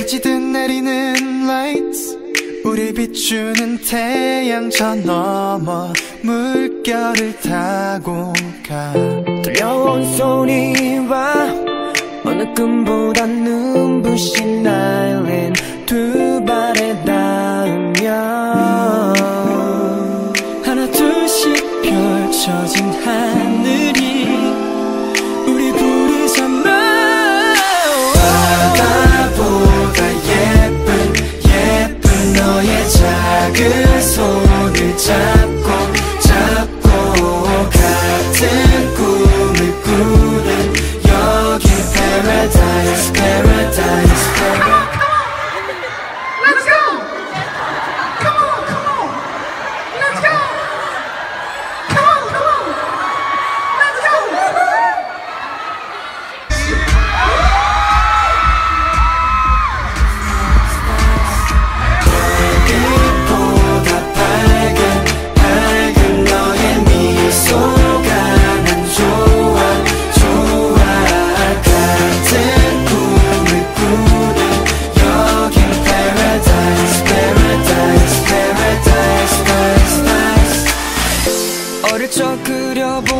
깨지듯 내리는 lights 우리 비추는 태양 저 너머 물결을 타고 가. 들려온 소리와 어느 꿈보다 눈부신 날린 두 발에 닿으며 하나 둘씩 펼쳐진 하늘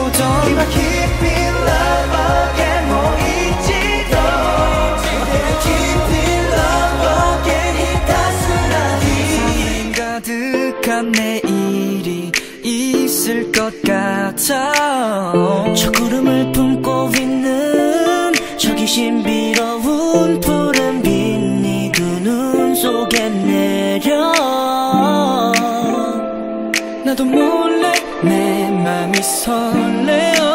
깊이 love 모이지도. 깊이 love 이 따스한 이 가득한 내일이 있을 것 같아 저 구름을 품고 있는 저기 신비로운 푸른 빛이 두눈 속에 내려. 나도 몰래 내 설레어